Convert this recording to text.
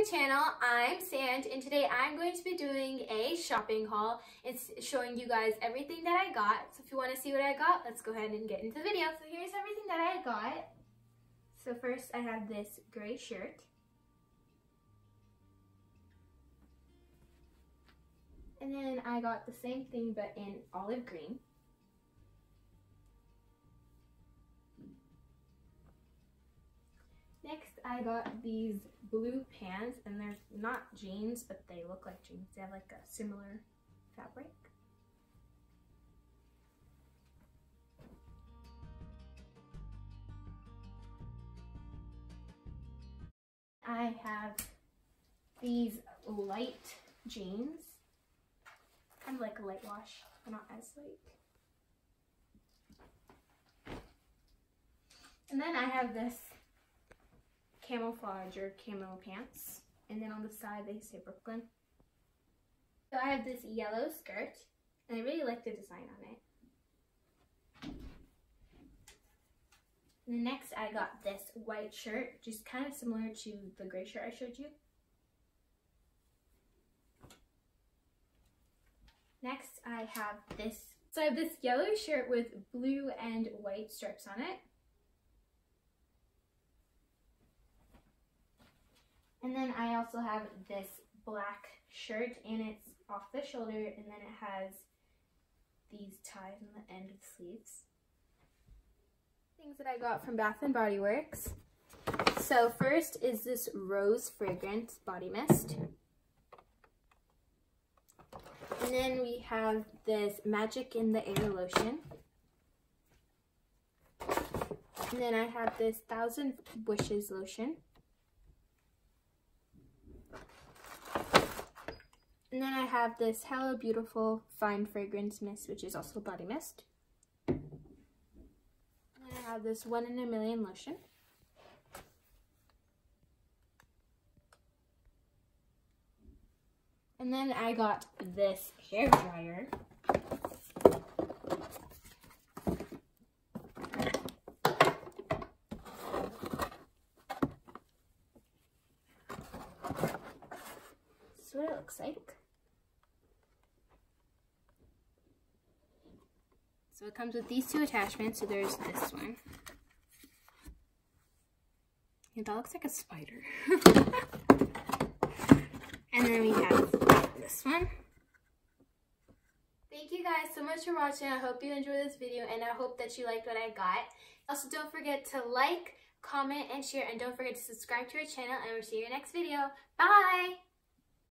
my channel. I'm Sanj and today I'm going to be doing a shopping haul. It's showing you guys everything that I got. So if you want to see what I got, let's go ahead and get into the video. So here's everything that I got. So first I have this gray shirt. And then I got the same thing but in olive green. I got these blue pants, and they're not jeans, but they look like jeans. They have like a similar fabric. I have these light jeans, kind of like a light wash, but not as light. And then I have this camouflage or camo pants. And then on the side they say Brooklyn. So I have this yellow skirt and I really like the design on it. And next I got this white shirt, just kind of similar to the gray shirt I showed you. Next I have this, so I have this yellow shirt with blue and white stripes on it. And then I also have this black shirt and it's off the shoulder and then it has these ties on the end of the sleeves. Things that I got from Bath & Body Works. So first is this Rose Fragrance Body Mist. And then we have this Magic in the Air Lotion. And then I have this Thousand Wishes Lotion. And then I have this Hello Beautiful Fine Fragrance Mist, which is also body mist. And then I have this One in a Million lotion. And then I got this hair dryer. This is what it looks like. So it comes with these two attachments. So there's this one. Yeah, that looks like a spider. and then we have this one. Thank you guys so much for watching. I hope you enjoyed this video and I hope that you liked what I got. Also, don't forget to like, comment, and share. And don't forget to subscribe to our channel and we'll see you in our next video. Bye!